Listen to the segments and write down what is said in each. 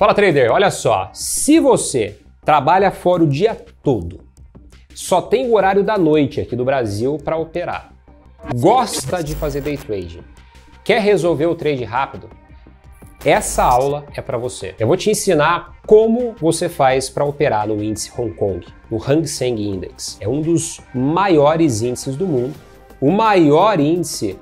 Fala trader, olha só, se você trabalha fora o dia todo, só tem o horário da noite aqui do Brasil para operar, gosta de fazer day trading, quer resolver o trade rápido, essa aula é para você. Eu vou te ensinar como você faz para operar no índice Hong Kong, no Hang Seng Index. É um dos maiores índices do mundo, o maior índice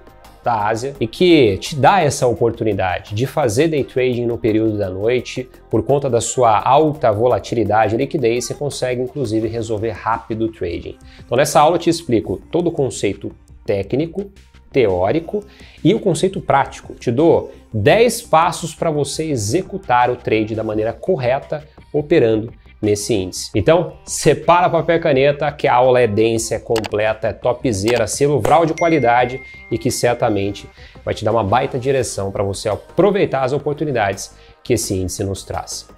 da Ásia e que te dá essa oportunidade de fazer day trading no período da noite, por conta da sua alta volatilidade e liquidez, você consegue inclusive resolver rápido o trading. Então nessa aula eu te explico todo o conceito técnico, teórico e o conceito prático. Te dou 10 passos para você executar o trade da maneira correta, operando nesse índice. Então, separa papel e caneta que a aula é densa, é completa, é topzera, Vral de qualidade e que certamente vai te dar uma baita direção para você aproveitar as oportunidades que esse índice nos traz.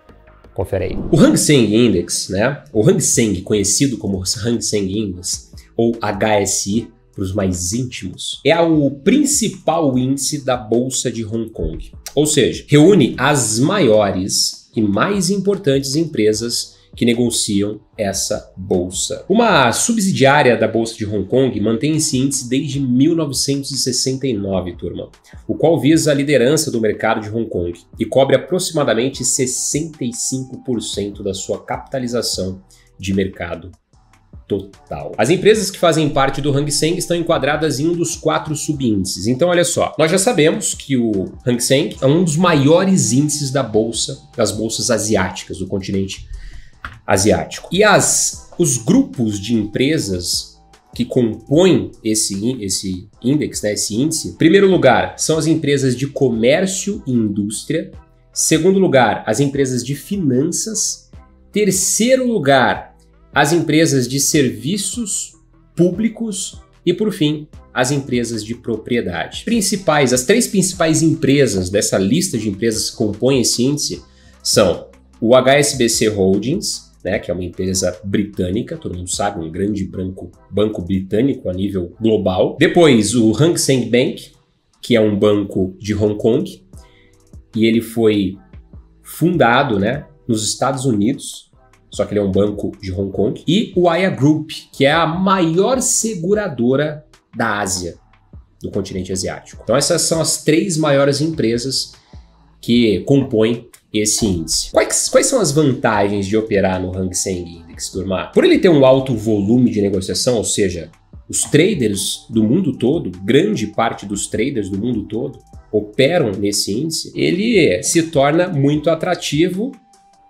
Confere aí. O Hang Seng Index, né? O Hang Seng, conhecido como Hang Seng Index ou HSI para os mais íntimos, é o principal índice da bolsa de Hong Kong. Ou seja, reúne as maiores e mais importantes empresas que negociam essa bolsa. Uma subsidiária da bolsa de Hong Kong mantém esse índice desde 1969, turma, o qual visa a liderança do mercado de Hong Kong e cobre aproximadamente 65% da sua capitalização de mercado total. As empresas que fazem parte do Hang Seng estão enquadradas em um dos quatro subíndices. Então, olha só, nós já sabemos que o Hang Seng é um dos maiores índices da bolsa, das bolsas asiáticas do continente asiático. E as os grupos de empresas que compõem esse, esse index, né, esse índice, primeiro lugar, são as empresas de comércio e indústria. Segundo lugar, as empresas de finanças. Terceiro lugar, as empresas de serviços públicos e, por fim, as empresas de propriedade. Principais, as três principais empresas dessa lista de empresas que compõem esse índice são o HSBC Holdings, né, que é uma empresa britânica, todo mundo sabe, um grande banco, banco britânico a nível global. Depois, o Hang Seng Bank, que é um banco de Hong Kong, e ele foi fundado né, nos Estados Unidos só que ele é um banco de Hong Kong, e o Aya Group, que é a maior seguradora da Ásia, do continente asiático. Então essas são as três maiores empresas que compõem esse índice. Quais, quais são as vantagens de operar no Hang Seng Index, turma? Por ele ter um alto volume de negociação, ou seja, os traders do mundo todo, grande parte dos traders do mundo todo, operam nesse índice, ele se torna muito atrativo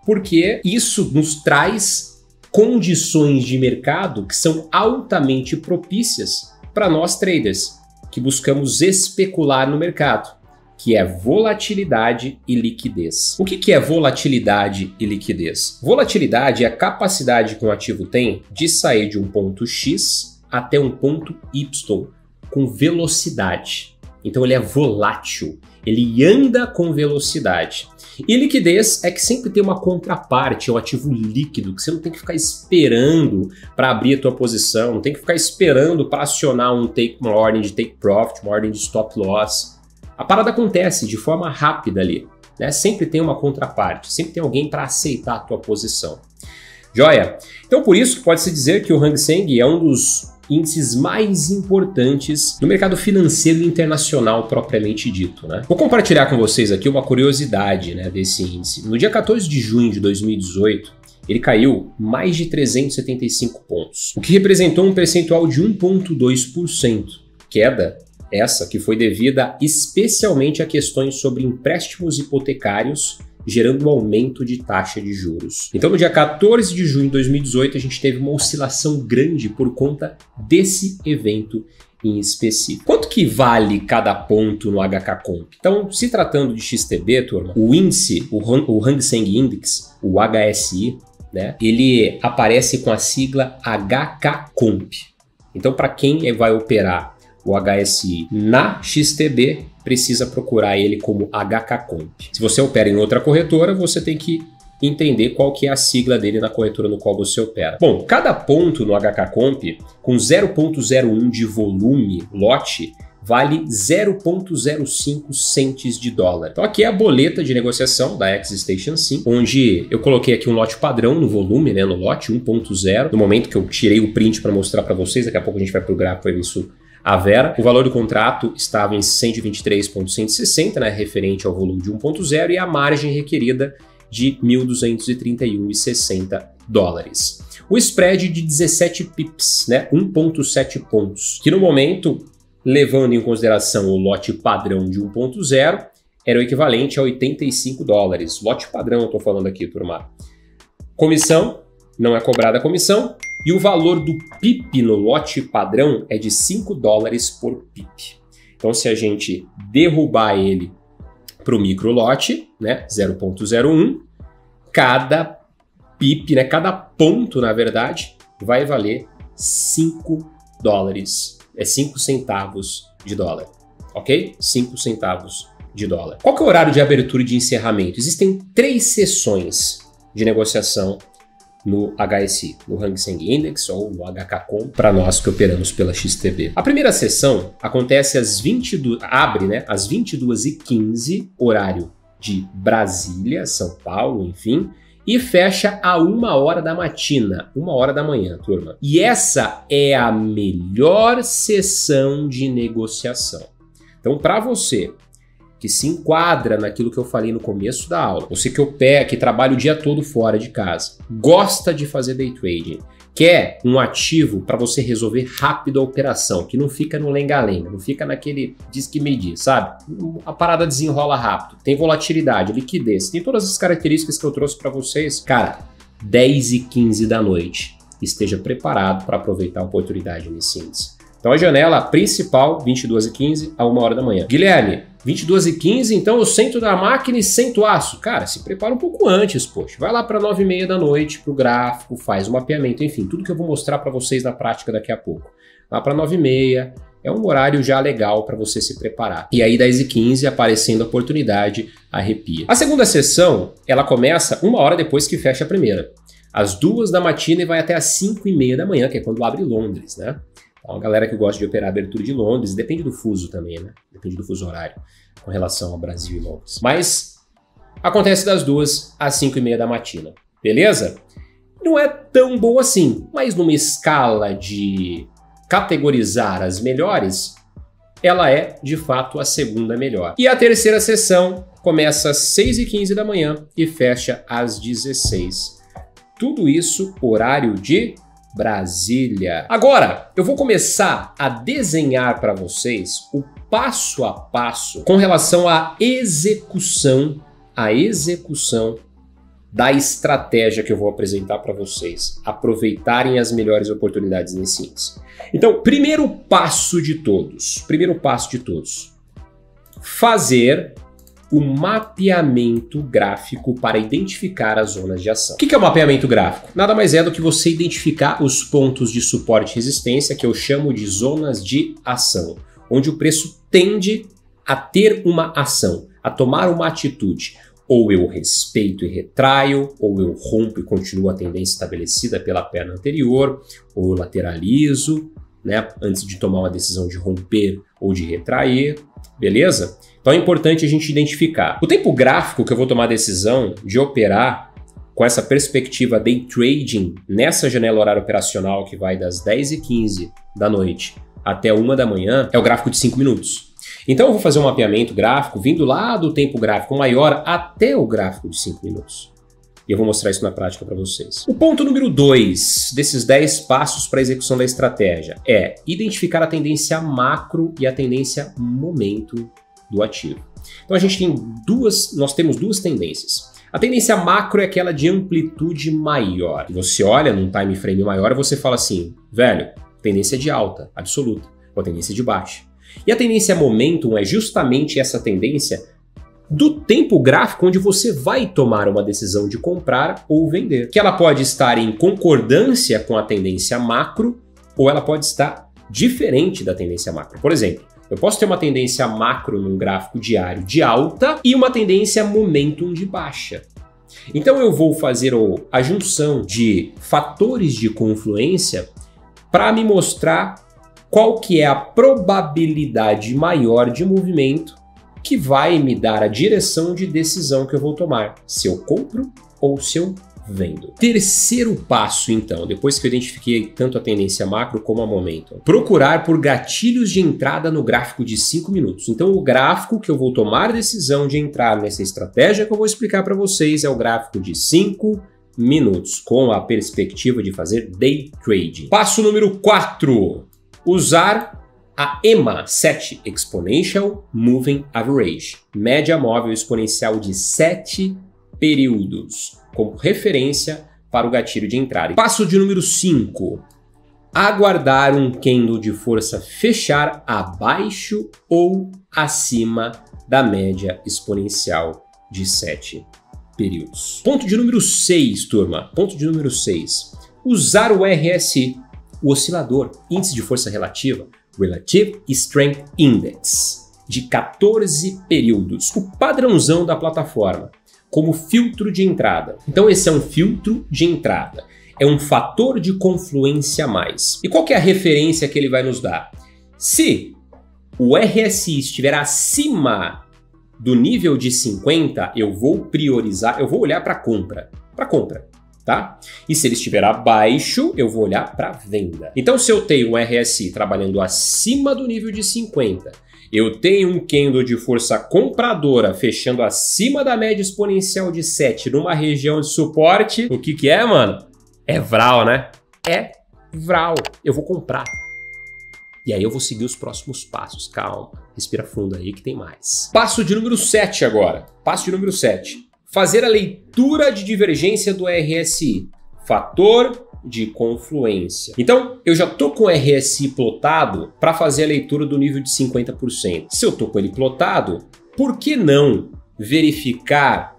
porque isso nos traz condições de mercado que são altamente propícias para nós traders que buscamos especular no mercado, que é volatilidade e liquidez. O que é volatilidade e liquidez? Volatilidade é a capacidade que um ativo tem de sair de um ponto X até um ponto Y com velocidade. Então ele é volátil, ele anda com velocidade. E liquidez é que sempre tem uma contraparte, é um ativo líquido, que você não tem que ficar esperando para abrir a tua posição, não tem que ficar esperando para acionar um take, uma ordem de take profit, uma ordem de stop loss. A parada acontece de forma rápida ali. Né? Sempre tem uma contraparte, sempre tem alguém para aceitar a tua posição. Joia? Então por isso pode-se dizer que o Hang Seng é um dos índices mais importantes do mercado financeiro internacional propriamente dito. Né? Vou compartilhar com vocês aqui uma curiosidade né, desse índice. No dia 14 de junho de 2018, ele caiu mais de 375 pontos, o que representou um percentual de 1,2%. Queda essa que foi devida especialmente a questões sobre empréstimos hipotecários gerando um aumento de taxa de juros. Então, no dia 14 de junho de 2018, a gente teve uma oscilação grande por conta desse evento em específico. Quanto que vale cada ponto no HK Comp? Então, se tratando de XTB, turma, o índice, o, Hang Seng Index, o HSI, né, ele aparece com a sigla HK Comp. Então, para quem vai operar o HSI na XTB, precisa procurar ele como HKComp. Se você opera em outra corretora, você tem que entender qual que é a sigla dele na corretora no qual você opera. Bom, cada ponto no HKComp com 0.01 de volume lote vale 0,05 centes de dólar. Então aqui é a boleta de negociação da X-Station 5, onde eu coloquei aqui um lote padrão no volume, né, no lote 1.0, no momento que eu tirei o print para mostrar para vocês, daqui a pouco a gente vai pro gráfico ver isso a Vera. O valor do contrato estava em 123,160, né, referente ao volume de 1.0, e a margem requerida de 1.231,60 dólares. O spread de 17 pips, né, 1.7 pontos, que no momento, levando em consideração o lote padrão de 1.0, era o equivalente a 85 dólares. Lote padrão, estou falando aqui, turma. Comissão, não é cobrada a comissão, e o valor do PIP no lote padrão é de 5 dólares por PIP. Então, se a gente derrubar ele para o micro lote, né, 0.01, cada PIP, né, cada ponto, na verdade, vai valer 5 dólares. É 5 centavos de dólar, ok? 5 centavos de dólar. Qual é o horário de abertura e de encerramento? Existem três sessões de negociação no HSI, no Hang Seng Index ou no HKCOM, para nós que operamos pela XTB. A primeira sessão acontece às 22, abre, né, às 22h15, horário de Brasília, São Paulo, enfim, e fecha a uma hora da matina, uma hora da manhã, turma. E essa é a melhor sessão de negociação. Então, para você que se enquadra naquilo que eu falei no começo da aula. Você que opera, que trabalha o dia todo fora de casa, gosta de fazer day trading, quer um ativo para você resolver rápido a operação, que não fica no lenga-lenga, não fica naquele diz que medir, sabe? A parada desenrola rápido, tem volatilidade, liquidez, tem todas as características que eu trouxe para vocês. Cara, 10 e 15 da noite, esteja preparado para aproveitar a oportunidade nesse índice. Então a janela principal, 22 e 15 a 1 hora da manhã. Guilherme, 22 e 15, então eu sento da máquina e sento aço. Cara, se prepara um pouco antes, poxa. Vai lá para 9 e meia da noite pro gráfico, faz o mapeamento, enfim, tudo que eu vou mostrar para vocês na prática daqui a pouco. Lá para 9 e meia, é um horário já legal para você se preparar. E aí 10 e 15, aparecendo a oportunidade, arrepia. A segunda sessão, ela começa uma hora depois que fecha a primeira. Às duas da matina e vai até às 5 e meia da manhã, que é quando abre Londres, né? Então, a galera que gosta de operar a abertura de Londres, depende do fuso também, né? Depende do fuso horário com relação ao Brasil e Londres. Mas acontece das duas às 5 e meia da matina, beleza? Não é tão boa assim, mas numa escala de categorizar as melhores, ela é de fato a segunda melhor. E a terceira sessão começa às 6 e 15 da manhã e fecha às 16. Tudo isso horário de Brasília. Agora, eu vou começar a desenhar para vocês o passo a passo com relação à execução, a execução da estratégia que eu vou apresentar para vocês, aproveitarem as melhores oportunidades nesse índice. Então, primeiro passo de todos, primeiro passo de todos, fazer o mapeamento gráfico para identificar as zonas de ação. O que é o mapeamento gráfico? Nada mais é do que você identificar os pontos de suporte e resistência que eu chamo de zonas de ação, onde o preço tende a ter uma ação, a tomar uma atitude. Ou eu respeito e retraio, ou eu rompo e continuo a tendência estabelecida pela perna anterior, ou eu lateralizo, né, antes de tomar uma decisão de romper ou de retrair, beleza? Então é importante a gente identificar. O tempo gráfico que eu vou tomar a decisão de operar com essa perspectiva day trading nessa janela horária operacional que vai das 10h15 da noite até 1 da manhã é o gráfico de 5 minutos. Então eu vou fazer um mapeamento gráfico vindo lá do tempo gráfico maior até o gráfico de 5 minutos. E eu vou mostrar isso na prática para vocês. O ponto número 2 desses 10 passos para a execução da estratégia é identificar a tendência macro e a tendência momento do ativo. Então a gente tem duas, nós temos duas tendências. A tendência macro é aquela de amplitude maior. Você olha num time frame maior você fala assim, velho, tendência de alta, absoluta, ou tendência de baixa. E a tendência momentum é justamente essa tendência do tempo gráfico onde você vai tomar uma decisão de comprar ou vender. Que ela pode estar em concordância com a tendência macro ou ela pode estar diferente da tendência macro. Por exemplo, eu posso ter uma tendência macro num gráfico diário de alta e uma tendência momentum de baixa. Então eu vou fazer a junção de fatores de confluência para me mostrar qual que é a probabilidade maior de movimento que vai me dar a direção de decisão que eu vou tomar, se eu compro ou se eu vendo. Terceiro passo, então, depois que eu identifiquei tanto a tendência macro como a momento, procurar por gatilhos de entrada no gráfico de 5 minutos. Então, o gráfico que eu vou tomar decisão de entrar nessa estratégia que eu vou explicar para vocês é o gráfico de 5 minutos, com a perspectiva de fazer day trading. Passo número 4: usar a EMA 7 Exponential Moving Average, média móvel exponencial de 7 períodos como referência para o gatilho de entrada. Passo de número 5. Aguardar um candle de força fechar abaixo ou acima da média exponencial de 7 períodos. Ponto de número 6, turma. Ponto de número 6. Usar o RSI, o oscilador, índice de força relativa, Relative Strength Index, de 14 períodos, o padrãozão da plataforma como filtro de entrada. Então esse é um filtro de entrada. É um fator de confluência a mais. E qual é a referência que ele vai nos dar? Se o RSI estiver acima do nível de 50, eu vou priorizar, eu vou olhar para compra, para compra, tá? E se ele estiver abaixo, eu vou olhar para venda. Então se eu tenho um RSI trabalhando acima do nível de 50 eu tenho um candle de força compradora fechando acima da média exponencial de 7 numa região de suporte. O que que é, mano? É Vral, né? É Vral. Eu vou comprar. E aí eu vou seguir os próximos passos. Calma, respira fundo aí que tem mais. Passo de número 7 agora. Passo de número 7. Fazer a leitura de divergência do RSI. Fator de confluência. Então, eu já tô com o RSI plotado para fazer a leitura do nível de 50%. Se eu tô com ele plotado, por que não verificar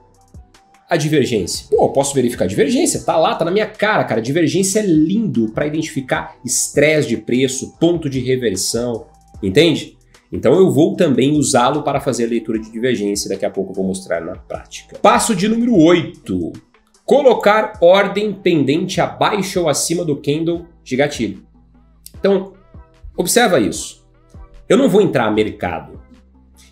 a divergência? Pô, eu posso verificar a divergência, tá lá, tá na minha cara, cara. Divergência é lindo para identificar estresse de preço, ponto de reversão, entende? Então eu vou também usá-lo para fazer a leitura de divergência, daqui a pouco eu vou mostrar na prática. Passo de número 8. Colocar ordem pendente abaixo ou acima do candle de gatilho. Então, observa isso. Eu não vou entrar mercado.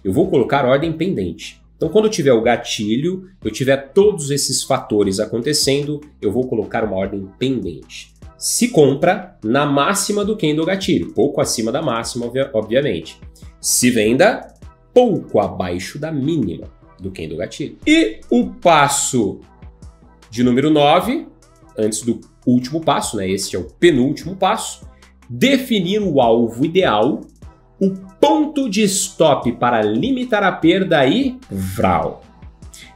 Eu vou colocar ordem pendente. Então, quando eu tiver o gatilho, eu tiver todos esses fatores acontecendo, eu vou colocar uma ordem pendente. Se compra na máxima do candle gatilho, pouco acima da máxima, obviamente. Se venda, pouco abaixo da mínima do candle gatilho. E o passo de número 9, antes do último passo, né? Esse é o penúltimo passo. Definir o alvo ideal, o ponto de stop para limitar a perda e vral.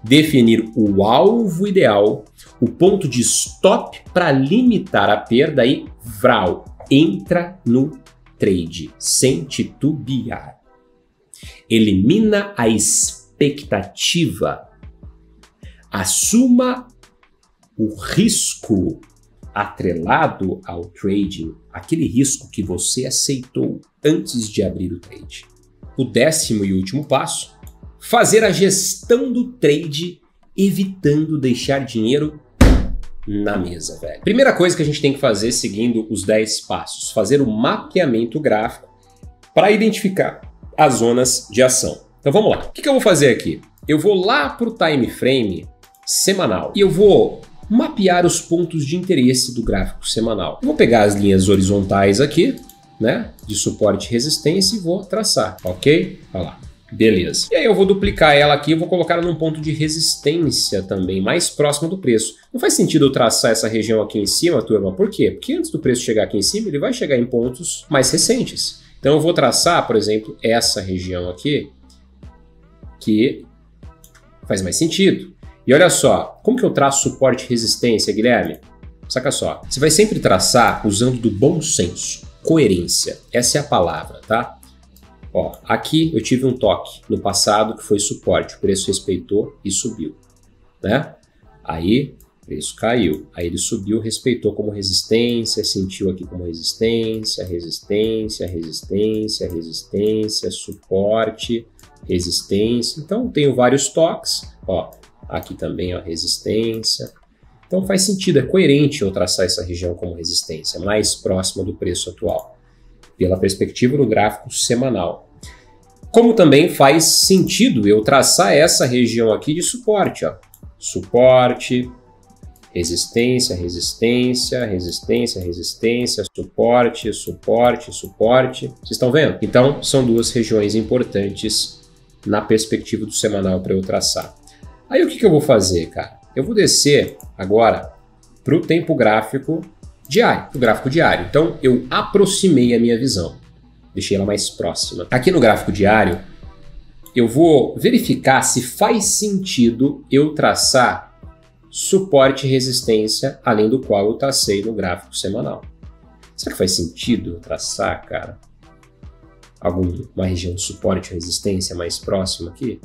Definir o alvo ideal, o ponto de stop para limitar a perda e vral. Entra no trade sem titubear. Elimina a expectativa. Assuma o risco atrelado ao trading, aquele risco que você aceitou antes de abrir o trade. O décimo e último passo, fazer a gestão do trade evitando deixar dinheiro na mesa, velho. Primeira coisa que a gente tem que fazer seguindo os 10 passos, fazer o mapeamento gráfico para identificar as zonas de ação. Então vamos lá. O que, que eu vou fazer aqui? Eu vou lá para o time frame semanal e eu vou mapear os pontos de interesse do gráfico semanal. vou pegar as linhas horizontais aqui, né, de suporte e resistência e vou traçar, ok? Olha lá. Beleza. E aí eu vou duplicar ela aqui vou colocar ela num ponto de resistência também, mais próximo do preço. Não faz sentido eu traçar essa região aqui em cima, turma. Por quê? Porque antes do preço chegar aqui em cima, ele vai chegar em pontos mais recentes. Então eu vou traçar, por exemplo, essa região aqui, que faz mais sentido. E olha só, como que eu traço suporte e resistência, Guilherme? Saca só, você vai sempre traçar usando do bom senso, coerência. Essa é a palavra, tá? Ó, aqui eu tive um toque no passado que foi suporte, o preço respeitou e subiu, né? Aí o preço caiu, aí ele subiu, respeitou como resistência, sentiu aqui como resistência, resistência, resistência, resistência, suporte, resistência. Então tenho vários toques, ó, Aqui também a resistência. Então faz sentido, é coerente eu traçar essa região como resistência, mais próxima do preço atual. pela perspectiva do gráfico semanal. Como também faz sentido eu traçar essa região aqui de suporte, ó. Suporte, resistência, resistência, resistência, resistência, suporte, suporte, suporte. Vocês estão vendo? Então, são duas regiões importantes na perspectiva do semanal para eu traçar. Aí o que, que eu vou fazer, cara? Eu vou descer agora para o tempo gráfico diário, o gráfico diário. Então, eu aproximei a minha visão deixei ela mais próxima. Aqui no gráfico diário, eu vou verificar se faz sentido eu traçar suporte e resistência, além do qual eu tracei no gráfico semanal. Será que faz sentido traçar, cara, alguma região de suporte e resistência mais próxima aqui?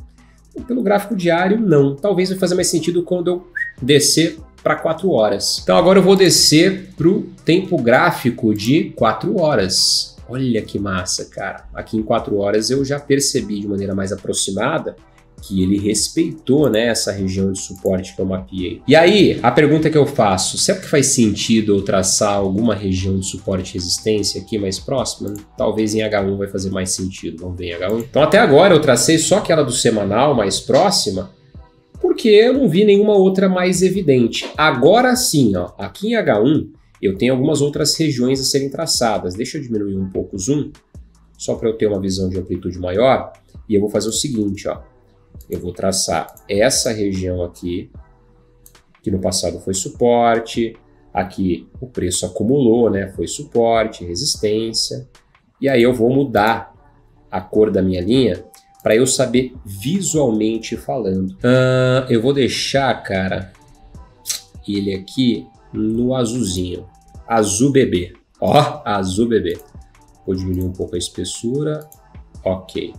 Pelo gráfico diário, não. Talvez vai fazer mais sentido quando eu descer para 4 horas. Então agora eu vou descer para o tempo gráfico de 4 horas. Olha que massa, cara. Aqui em quatro horas eu já percebi de maneira mais aproximada que ele respeitou né, essa região de suporte que eu mapeei. E aí, a pergunta que eu faço, será que faz sentido eu traçar alguma região de suporte e resistência aqui mais próxima? Talvez em H1 vai fazer mais sentido, vamos ver em H1. Então até agora eu tracei só aquela do semanal mais próxima, porque eu não vi nenhuma outra mais evidente. Agora sim, ó, aqui em H1, eu tenho algumas outras regiões a serem traçadas. Deixa eu diminuir um pouco o zoom, só para eu ter uma visão de amplitude maior. E eu vou fazer o seguinte, ó. Eu vou traçar essa região aqui, que no passado foi suporte, aqui o preço acumulou, né? Foi suporte, resistência. E aí eu vou mudar a cor da minha linha para eu saber visualmente falando. Eu vou deixar, cara, ele aqui no azulzinho. Azul bebê. Ó, azul bebê. Vou diminuir um pouco a espessura. Ok.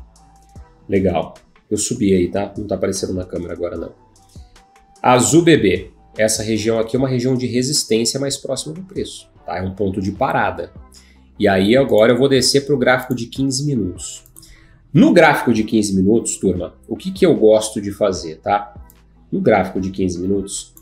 Legal. Eu subi aí, tá? Não tá aparecendo na câmera agora, não. Azul bebê. Essa região aqui é uma região de resistência mais próxima do preço. Tá? É um ponto de parada. E aí agora eu vou descer para o gráfico de 15 minutos. No gráfico de 15 minutos, turma, o que, que eu gosto de fazer, tá? No gráfico de 15 minutos,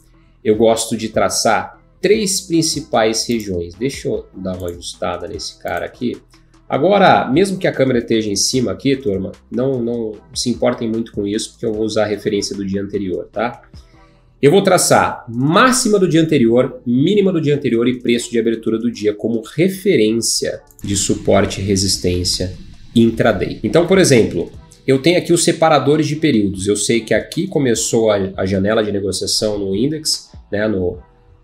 eu gosto de traçar três principais regiões. Deixa eu dar uma ajustada nesse cara aqui. Agora, mesmo que a câmera esteja em cima aqui, turma, não, não se importem muito com isso, porque eu vou usar a referência do dia anterior, tá? Eu vou traçar máxima do dia anterior, mínima do dia anterior e preço de abertura do dia como referência de suporte e resistência intraday. Então, por exemplo, eu tenho aqui os separadores de períodos. Eu sei que aqui começou a, a janela de negociação no index, né, no,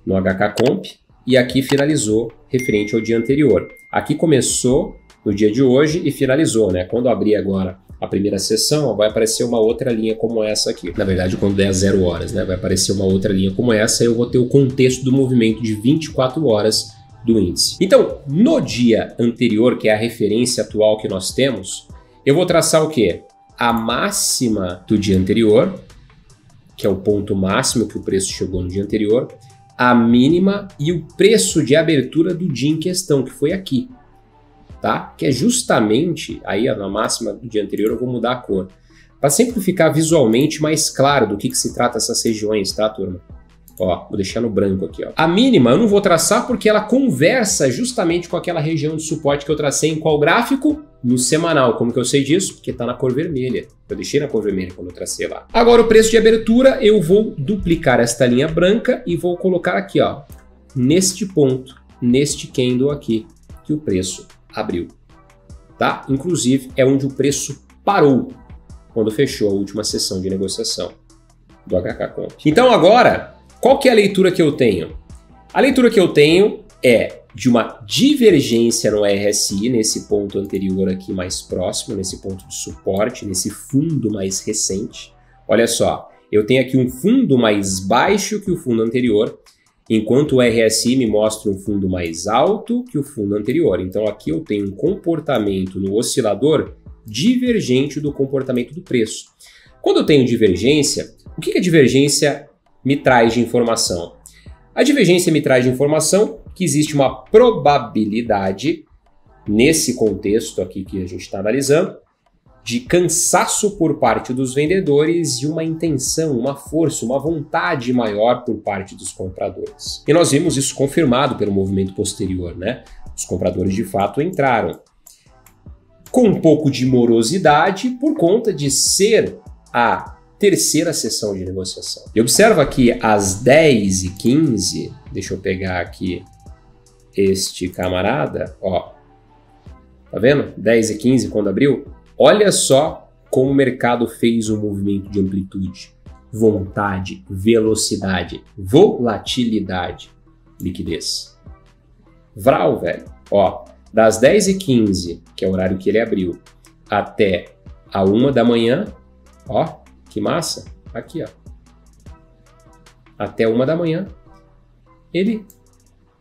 no HK Comp e aqui finalizou referente ao dia anterior. Aqui começou no dia de hoje e finalizou, né? Quando abrir agora a primeira sessão, vai aparecer uma outra linha como essa aqui. Na verdade, quando der zero horas, né? Vai aparecer uma outra linha como essa e eu vou ter o contexto do movimento de 24 horas do índice. Então, no dia anterior, que é a referência atual que nós temos, eu vou traçar o quê? A máxima do dia anterior, que é o ponto máximo que o preço chegou no dia anterior, a mínima e o preço de abertura do dia em questão, que foi aqui, tá? Que é justamente, aí na máxima do dia anterior eu vou mudar a cor, para sempre ficar visualmente mais claro do que, que se trata essas regiões, tá, turma? Ó, vou deixar no branco aqui, ó. A mínima eu não vou traçar porque ela conversa justamente com aquela região de suporte que eu tracei em qual gráfico? No semanal. Como que eu sei disso? Porque tá na cor vermelha. Eu deixei na cor vermelha quando eu tracei lá. Agora o preço de abertura, eu vou duplicar esta linha branca e vou colocar aqui, ó, neste ponto, neste candle aqui, que o preço abriu. Tá? Inclusive, é onde o preço parou quando fechou a última sessão de negociação do HK Comp. Então agora, qual que é a leitura que eu tenho? A leitura que eu tenho é de uma divergência no RSI, nesse ponto anterior aqui mais próximo, nesse ponto de suporte, nesse fundo mais recente. Olha só, eu tenho aqui um fundo mais baixo que o fundo anterior, enquanto o RSI me mostra um fundo mais alto que o fundo anterior. Então aqui eu tenho um comportamento no oscilador divergente do comportamento do preço. Quando eu tenho divergência, o que é divergência me traz de informação? A divergência me traz de informação que existe uma probabilidade, nesse contexto aqui que a gente está analisando, de cansaço por parte dos vendedores e uma intenção, uma força, uma vontade maior por parte dos compradores. E nós vimos isso confirmado pelo movimento posterior, né? Os compradores de fato entraram. com um pouco de morosidade por conta de ser a terceira sessão de negociação. E observa que às 10h15, deixa eu pegar aqui este camarada, ó, tá vendo? 10h15 quando abriu, olha só como o mercado fez um movimento de amplitude, vontade, velocidade, volatilidade, liquidez. Vral, velho. Ó, das 10h15, que é o horário que ele abriu, até a 1 da manhã, ó, que massa. Aqui, ó. Até 1 da manhã, ele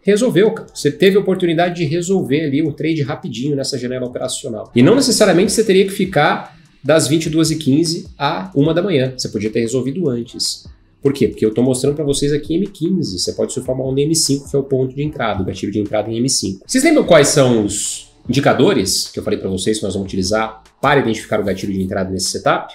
resolveu, cara. Você teve a oportunidade de resolver ali um trade rapidinho nessa janela operacional. E não necessariamente você teria que ficar das 22h15 a 1 da manhã. Você podia ter resolvido antes. Por quê? Porque eu estou mostrando para vocês aqui M15. Você pode surfar uma onda M5, que é o ponto de entrada, o gatilho de entrada em M5. Vocês lembram quais são os indicadores que eu falei para vocês que nós vamos utilizar para identificar o gatilho de entrada nesse setup?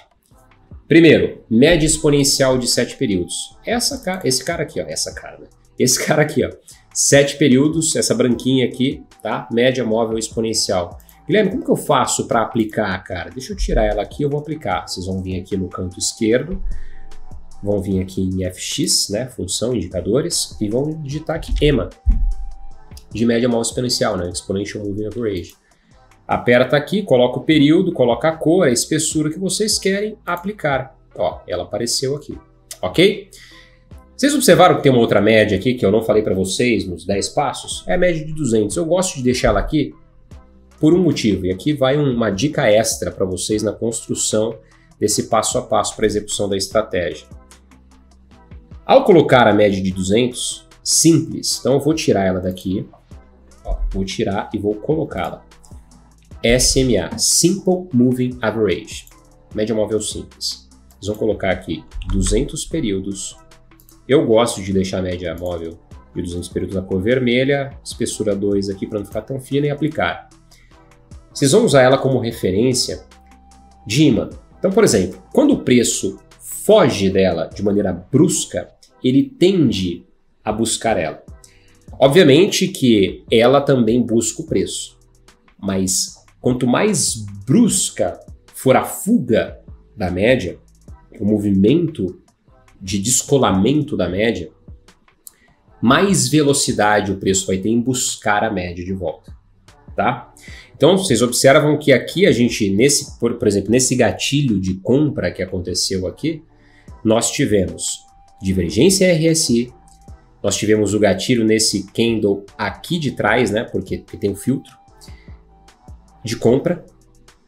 Primeiro, média exponencial de 7 períodos. Essa, esse cara aqui, ó, essa cara, né? Esse cara aqui, ó. 7 períodos, essa branquinha aqui, tá? Média móvel exponencial. Guilherme, como que eu faço para aplicar, cara? Deixa eu tirar ela aqui, eu vou aplicar. Vocês vão vir aqui no canto esquerdo, vão vir aqui em FX, né, função, indicadores, e vão digitar aqui EMA, de média móvel exponencial, né, Exponential Moving Average. Aperta aqui, coloca o período, coloca a cor, a espessura que vocês querem aplicar. Ó, ela apareceu aqui, ok? Vocês observaram que tem uma outra média aqui que eu não falei para vocês nos 10 passos? É a média de 200. Eu gosto de deixar ela aqui por um motivo, e aqui vai uma dica extra para vocês na construção desse passo a passo para execução da estratégia. Ao colocar a média de 200, simples, então eu vou tirar ela daqui, ó, vou tirar e vou colocá-la. SMA, Simple Moving Average, média móvel simples. Vocês vão colocar aqui 200 períodos. Eu gosto de deixar a média móvel de 200 períodos na cor vermelha, espessura 2 aqui para não ficar tão fina e aplicar. Vocês vão usar ela como referência de imã. Então, por exemplo, quando o preço foge dela de maneira brusca, ele tende a buscar ela. Obviamente que ela também busca o preço, mas quanto mais brusca for a fuga da média, o movimento de descolamento da média, mais velocidade o preço vai ter em buscar a média de volta, tá? Então, vocês observam que aqui a gente, nesse, por, por exemplo, nesse gatilho de compra que aconteceu aqui, nós tivemos divergência RSI, nós tivemos o gatilho nesse candle aqui de trás, né? Porque, porque tem um filtro de compra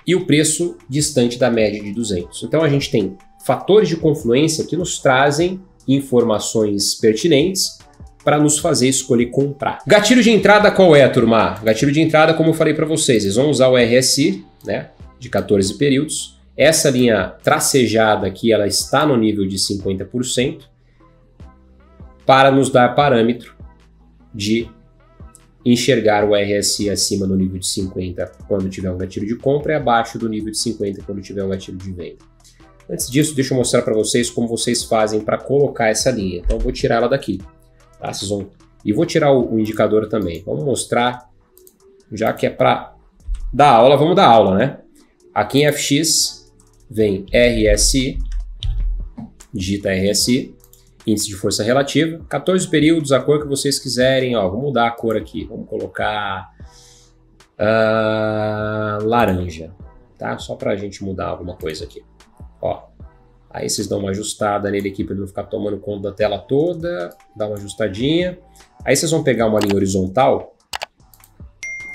e o preço distante da média de 200. Então a gente tem fatores de confluência que nos trazem informações pertinentes para nos fazer escolher comprar. Gatilho de entrada qual é, turma? Gatilho de entrada, como eu falei para vocês, eles vão usar o RSI, né, de 14 períodos. Essa linha tracejada aqui, ela está no nível de 50% para nos dar parâmetro de enxergar o RSI acima do nível de 50 quando tiver um gatilho de compra e abaixo do nível de 50 quando tiver um gatilho de venda. Antes disso, deixa eu mostrar para vocês como vocês fazem para colocar essa linha. Então, eu vou tirar ela daqui. Tá? Vocês vão... E vou tirar o, o indicador também. Vamos mostrar, já que é para dar aula, vamos dar aula, né? Aqui em FX vem RSI, digita RSI, índice de força relativa. 14 períodos, a cor que vocês quiserem. Ó, vou mudar a cor aqui. Vamos colocar uh, laranja, tá? Só para a gente mudar alguma coisa aqui. Ó, aí vocês dão uma ajustada nele aqui para ele não ficar tomando conta da tela toda. Dá uma ajustadinha. Aí vocês vão pegar uma linha horizontal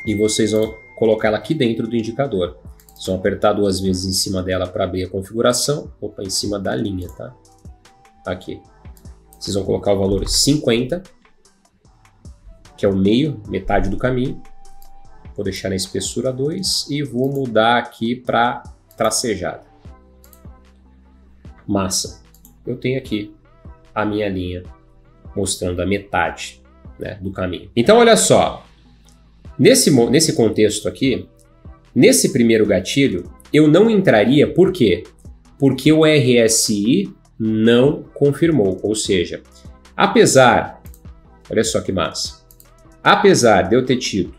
e vocês vão colocar ela aqui dentro do indicador. Vocês vão apertar duas vezes em cima dela para abrir a configuração. Opa, em cima da linha, tá? Aqui. Vocês vão colocar o valor 50, que é o meio, metade do caminho. Vou deixar na espessura 2 e vou mudar aqui para tracejada. Massa. Eu tenho aqui a minha linha mostrando a metade né, do caminho. Então, olha só. Nesse, nesse contexto aqui, nesse primeiro gatilho, eu não entraria, por quê? Porque o RSI não confirmou. Ou seja, apesar, olha só que massa, apesar de eu ter tido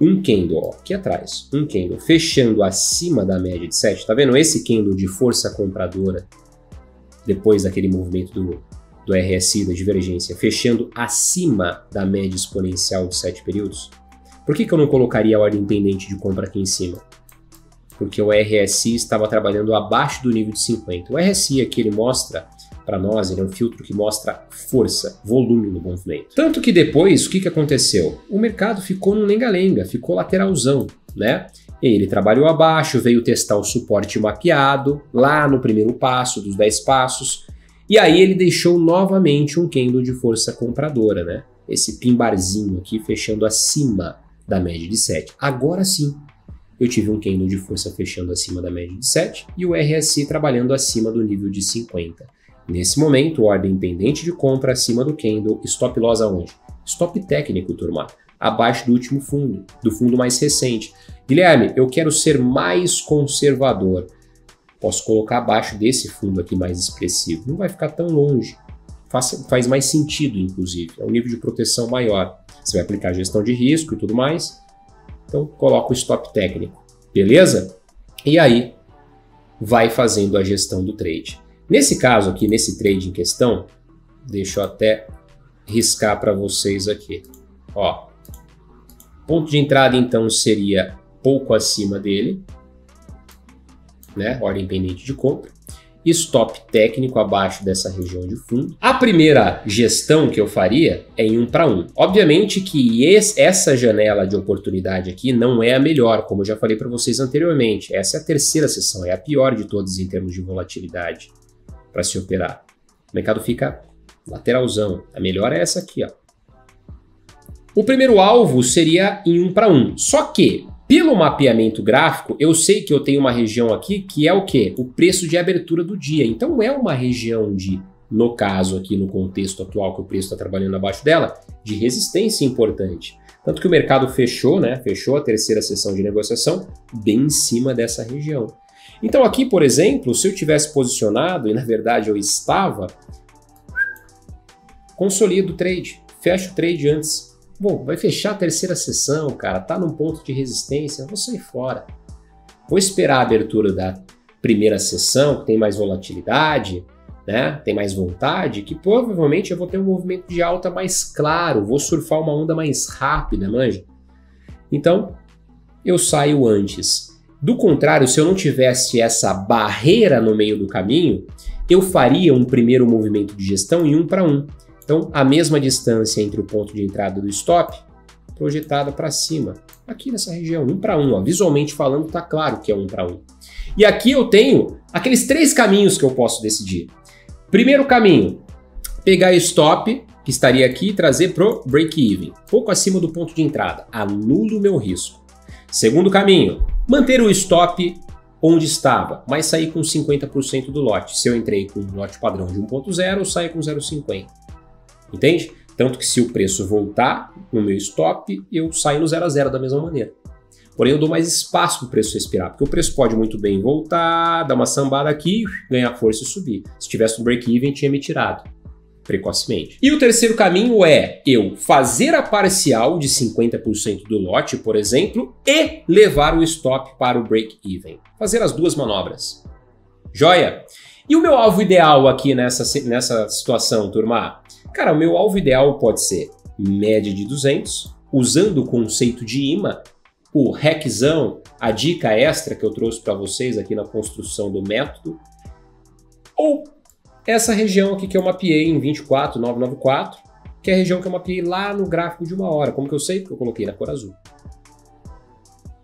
um candle, ó, aqui atrás, um candle fechando acima da média de 7, tá vendo esse candle de força compradora depois daquele movimento do, do RSI, da divergência, fechando acima da média exponencial de 7 períodos? Por que, que eu não colocaria a ordem pendente de compra aqui em cima? Porque o RSI estava trabalhando abaixo do nível de 50. O RSI aqui ele mostra para nós, ele é um filtro que mostra força, volume no movimento. Tanto que depois, o que, que aconteceu? O mercado ficou no lenga-lenga, ficou lateralzão, né? Ele trabalhou abaixo, veio testar o suporte mapeado, lá no primeiro passo dos 10 passos, e aí ele deixou novamente um candle de força compradora, né? Esse pimbarzinho aqui fechando acima da média de 7. Agora sim, eu tive um candle de força fechando acima da média de 7 e o RSI trabalhando acima do nível de 50. Nesse momento, ordem pendente de compra acima do candle, stop loss aonde? Stop técnico, turma, abaixo do último fundo, do fundo mais recente. Guilherme, eu quero ser mais conservador. Posso colocar abaixo desse fundo aqui mais expressivo. Não vai ficar tão longe. Faz, faz mais sentido, inclusive. É um nível de proteção maior. Você vai aplicar gestão de risco e tudo mais. Então, coloca o stop técnico. Beleza? E aí, vai fazendo a gestão do trade. Nesse caso aqui, nesse trade em questão, deixa eu até riscar para vocês aqui. Ó, ponto de entrada então seria pouco acima dele, né? Ordem pendente de compra. Stop técnico abaixo dessa região de fundo. A primeira gestão que eu faria é em um para um. Obviamente que esse, essa janela de oportunidade aqui não é a melhor, como eu já falei para vocês anteriormente. Essa é a terceira sessão, é a pior de todas em termos de volatilidade para se operar. O mercado fica lateralzão. A melhor é essa aqui, ó. O primeiro alvo seria em um para um. Só que, pelo mapeamento gráfico, eu sei que eu tenho uma região aqui que é o quê? O preço de abertura do dia. Então é uma região de, no caso aqui no contexto atual que o preço está trabalhando abaixo dela, de resistência importante. Tanto que o mercado fechou, né? Fechou a terceira sessão de negociação bem em cima dessa região. Então aqui, por exemplo, se eu tivesse posicionado, e na verdade eu estava, consolido o trade, fecho o trade antes. Bom, vai fechar a terceira sessão, cara, tá num ponto de resistência, vou sair fora. Vou esperar a abertura da primeira sessão, que tem mais volatilidade, né? Tem mais vontade, que provavelmente eu vou ter um movimento de alta mais claro, vou surfar uma onda mais rápida, manja. Então, eu saio antes. Do contrário, se eu não tivesse essa barreira no meio do caminho, eu faria um primeiro movimento de gestão em um para um. Então, a mesma distância entre o ponto de entrada do stop projetada para cima, aqui nessa região, um para um. Ó. Visualmente falando, está claro que é um para um. E aqui eu tenho aqueles três caminhos que eu posso decidir. Primeiro caminho, pegar stop, que estaria aqui, e trazer pro break-even, pouco acima do ponto de entrada. Anulo o meu risco. Segundo caminho, manter o stop onde estava, mas sair com 50% do lote. Se eu entrei com um lote padrão de 1.0, eu saio com 0,50. Entende? Tanto que se o preço voltar no meu stop, eu saio no 0 a 0 da mesma maneira. Porém, eu dou mais espaço para o preço respirar, porque o preço pode muito bem voltar, dar uma sambada aqui, ganhar força e subir. Se tivesse um break-even, tinha me tirado precocemente. E o terceiro caminho é eu fazer a parcial de 50% do lote, por exemplo, e levar o stop para o break-even. Fazer as duas manobras. Joia? E o meu alvo ideal aqui nessa, nessa situação, turma? Cara, o meu alvo ideal pode ser média de 200, usando o conceito de imã, o hackzão, a dica extra que eu trouxe para vocês aqui na construção do método, ou essa região aqui que eu mapeei em 24994, que é a região que eu mapeei lá no gráfico de uma hora. Como que eu sei? Porque eu coloquei na cor azul.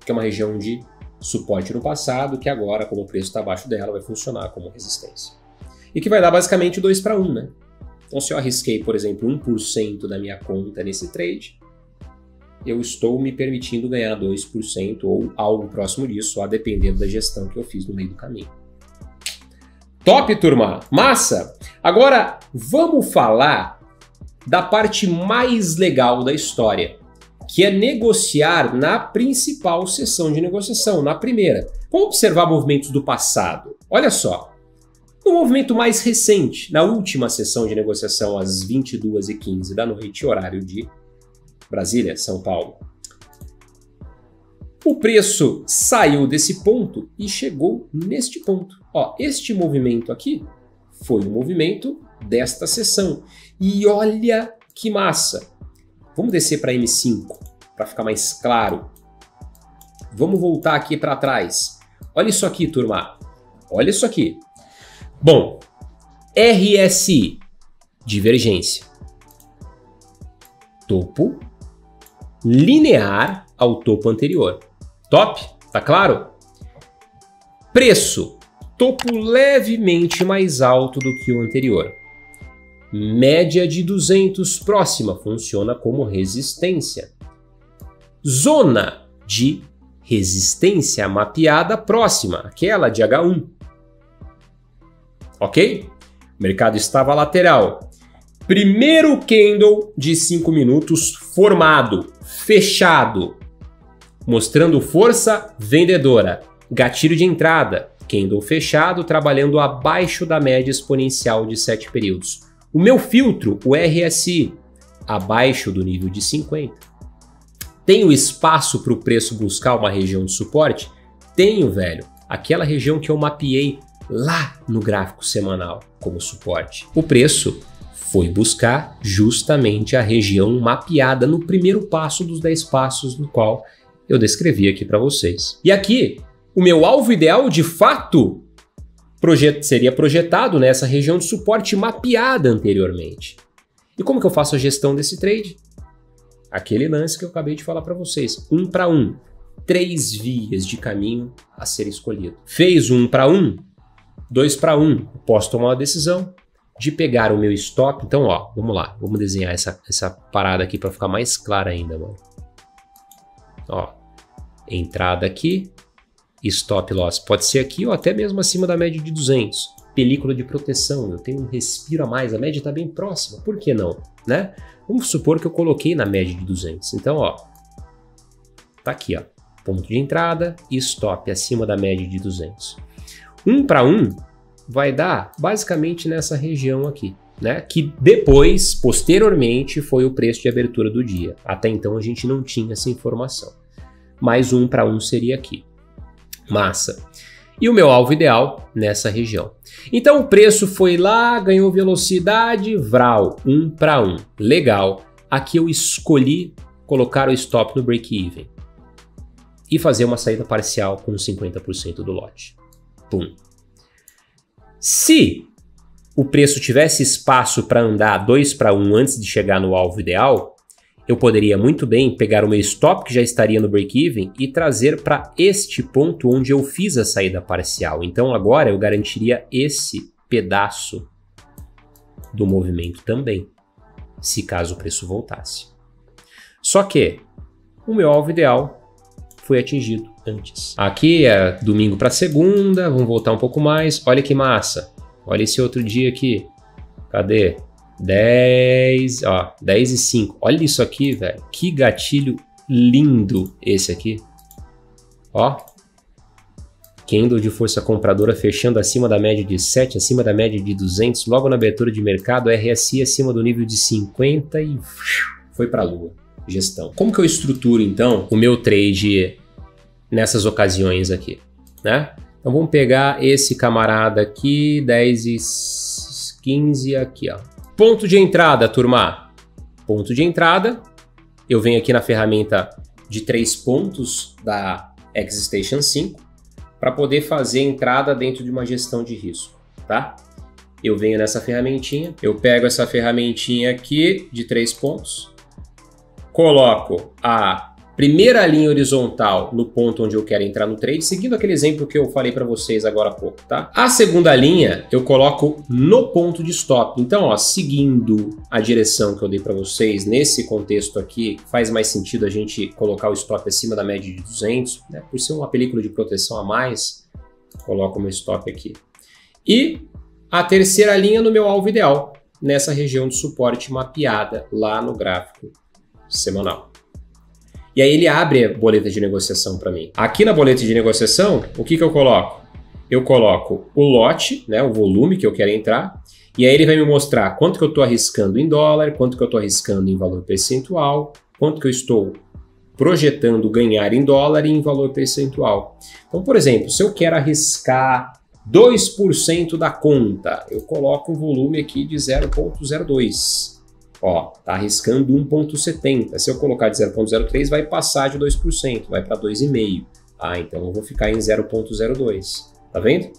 Que é uma região de suporte no passado, que agora, como o preço está abaixo dela, vai funcionar como resistência. E que vai dar basicamente 2 para 1, né? Então, se eu arrisquei, por exemplo, 1% da minha conta nesse trade, eu estou me permitindo ganhar 2% ou algo próximo disso, a depender da gestão que eu fiz no meio do caminho. Top, turma? Massa! Agora vamos falar da parte mais legal da história, que é negociar na principal sessão de negociação, na primeira. Vamos observar movimentos do passado. Olha só. No movimento mais recente, na última sessão de negociação, às 22h15 da noite, horário de Brasília, São Paulo. O preço saiu desse ponto e chegou neste ponto. Ó, este movimento aqui foi o movimento desta sessão. E olha que massa! Vamos descer para M5 para ficar mais claro. Vamos voltar aqui para trás. Olha isso aqui, turma. Olha isso aqui. Bom, RSI, divergência. Topo linear ao topo anterior. Top? Tá claro? Preço, topo levemente mais alto do que o anterior. Média de 200 próxima funciona como resistência. Zona de resistência mapeada próxima, aquela de H1. Ok? O mercado estava lateral. Primeiro candle de 5 minutos formado, fechado, mostrando força vendedora. Gatilho de entrada, candle fechado, trabalhando abaixo da média exponencial de 7 períodos. O meu filtro, o RSI, abaixo do nível de 50. Tenho espaço para o preço buscar uma região de suporte? Tenho, velho. Aquela região que eu mapeei lá no gráfico semanal como suporte. O preço foi buscar justamente a região mapeada no primeiro passo dos 10 passos no qual eu descrevi aqui para vocês. E aqui, o meu alvo ideal de fato projet seria projetado nessa região de suporte mapeada anteriormente. E como que eu faço a gestão desse trade? Aquele lance que eu acabei de falar para vocês, um para um, três vias de caminho a ser escolhido. Fez um para um, dois para um, posso tomar uma decisão de pegar o meu stop. Então, ó, vamos lá, vamos desenhar essa, essa parada aqui para ficar mais clara ainda, mano. Ó, entrada aqui, stop loss pode ser aqui ou até mesmo acima da média de 200. Película de proteção, eu tenho um respiro a mais, a média está bem próxima, por que não, né? Vamos supor que eu coloquei na média de 200. Então, ó, tá aqui, ó, ponto de entrada e stop acima da média de 200. Um para um vai dar basicamente nessa região aqui, né? Que depois, posteriormente, foi o preço de abertura do dia. Até então a gente não tinha essa informação. Mais um para um seria aqui. Massa. E o meu alvo ideal nessa região. Então o preço foi lá, ganhou velocidade, vral, um para um. Legal. Aqui eu escolhi colocar o stop no break-even e fazer uma saída parcial com 50% do lote. Pum. Se o preço tivesse espaço para andar 2 para 1 antes de chegar no alvo ideal, eu poderia muito bem pegar o meu stop que já estaria no break-even e trazer para este ponto onde eu fiz a saída parcial. Então agora eu garantiria esse pedaço do movimento também, se caso o preço voltasse. Só que o meu alvo ideal foi atingido Aqui é domingo para segunda, vamos voltar um pouco mais. Olha que massa. Olha esse outro dia aqui. Cadê? 10, ó, 10 e 5. Olha isso aqui, velho. Que gatilho lindo esse aqui. Ó. Candle de força compradora fechando acima da média de 7, acima da média de 200, logo na abertura de mercado, RSI acima do nível de 50 e foi para a lua. Gestão. Como que eu estruturo então o meu trade nessas ocasiões aqui, né? Então vamos pegar esse camarada aqui, 10 e 15 aqui, ó. Ponto de entrada, turma. Ponto de entrada. Eu venho aqui na ferramenta de três pontos da Existation 5 para poder fazer entrada dentro de uma gestão de risco, tá? Eu venho nessa ferramentinha, eu pego essa ferramentinha aqui de três pontos, coloco a primeira linha horizontal no ponto onde eu quero entrar no trade, seguindo aquele exemplo que eu falei para vocês agora há pouco, tá? A segunda linha eu coloco no ponto de stop. Então, ó, seguindo a direção que eu dei para vocês nesse contexto aqui, faz mais sentido a gente colocar o stop acima da média de 200, né? Por ser uma película de proteção a mais, coloco o meu stop aqui. E a terceira linha no meu alvo ideal, nessa região de suporte mapeada lá no gráfico semanal. E aí ele abre a boleta de negociação para mim. Aqui na boleta de negociação, o que, que eu coloco? Eu coloco o lote, né, o volume que eu quero entrar, e aí ele vai me mostrar quanto que eu estou arriscando em dólar, quanto que eu estou arriscando em valor percentual, quanto que eu estou projetando ganhar em dólar e em valor percentual. Então, por exemplo, se eu quero arriscar 2% da conta, eu coloco um volume aqui de 0,02. Ó, tá arriscando 1,70. Se eu colocar de 0,03, vai passar de 2%, vai para 2,5%. Ah, então eu vou ficar em 0,02. Tá vendo?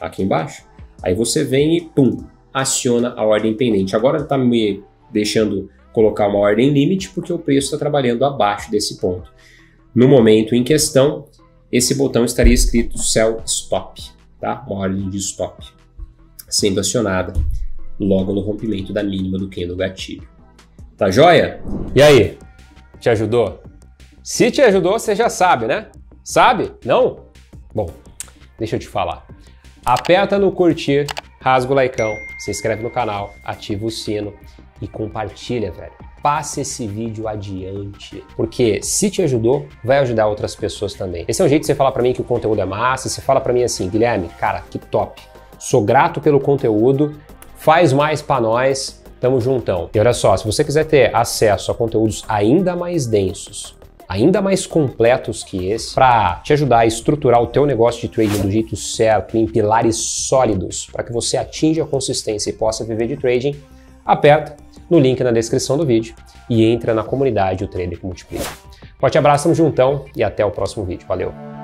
Aqui embaixo. Aí você vem e pum, aciona a ordem pendente. Agora está me deixando colocar uma ordem limite porque o preço está trabalhando abaixo desse ponto. No momento em questão, esse botão estaria escrito Sell Stop, tá? Uma ordem de stop sendo acionada logo no rompimento da mínima do candle gatilho. Tá joia? E aí? Te ajudou? Se te ajudou, você já sabe, né? Sabe? Não? Bom, deixa eu te falar. Aperta no curtir, rasga o likeão, se inscreve no canal, ativa o sino e compartilha, velho. Passe esse vídeo adiante, porque se te ajudou, vai ajudar outras pessoas também. Esse é um jeito de você falar para mim que o conteúdo é massa, você fala para mim assim, Guilherme, cara, que top. Sou grato pelo conteúdo, faz mais para nós, tamo juntão. E olha só, se você quiser ter acesso a conteúdos ainda mais densos, ainda mais completos que esse para te ajudar a estruturar o teu negócio de trading do jeito certo, em pilares sólidos, para que você atinja a consistência e possa viver de trading, aperta no link na descrição do vídeo e entra na comunidade o Trader que Multiplica. Forte abraço, tamo juntão e até o próximo vídeo. Valeu!